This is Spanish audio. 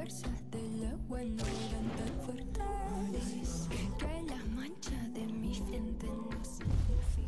fuerzas del agua no eran tan fuertes. Que las manchas de mi frente no significan.